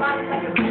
Thank you.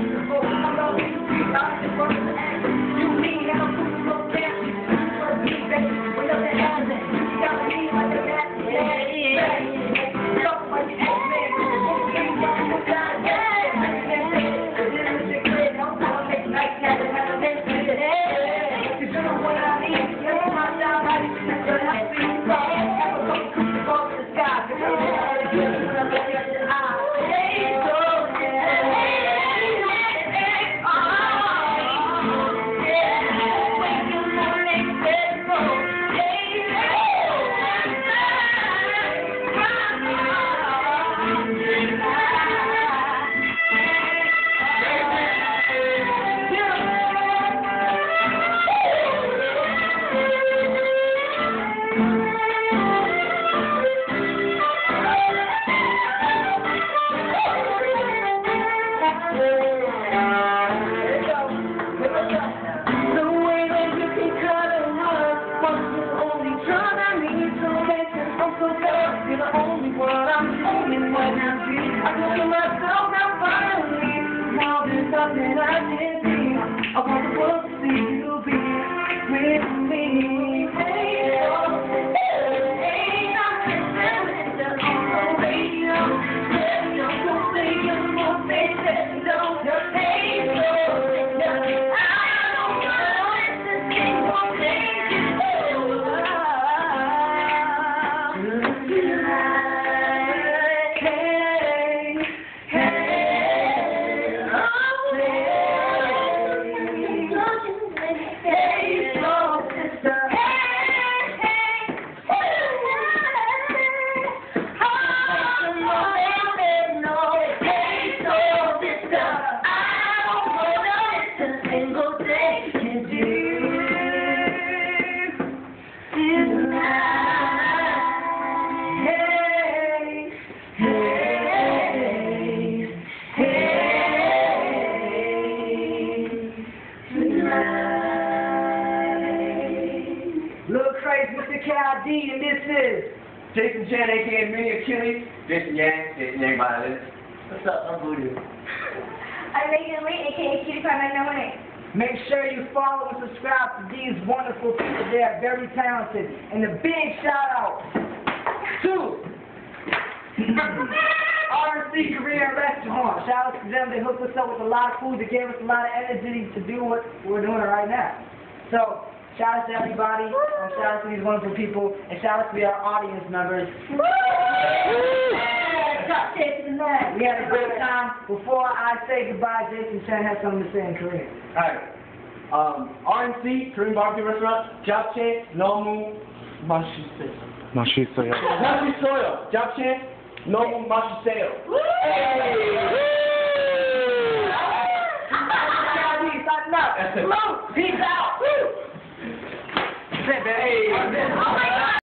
I told to myself that finally, now there's something I can Crazy with the KID, and this is Jason Chen, aka Mini Achilles. Jason Yang, Jason Yang Violin. What's up, I'm Vudoo. I'm Megan Lee, aka Cutie Pie Magna Winnie. Make sure you follow and subscribe to these wonderful people. They are very talented. And a big shout out to RC Korean Restaurant. Shout out to them. They hooked us up with a lot of food. They gave us a lot of energy to do what we're doing right now. So, Shout out to everybody. And shout out to these wonderful people. And shout out to our audience members. We had a great time. Before I say goodbye, Jason Chen has something to say in Korean. All right. Um, R&C, Korean barbecue restaurant, japchae, nomu, mashiseyo. Mashiseyo. Mashiseyo. Japchae, nomu, mashiseyo. Hey! Stop, stop, stop, stop, stop.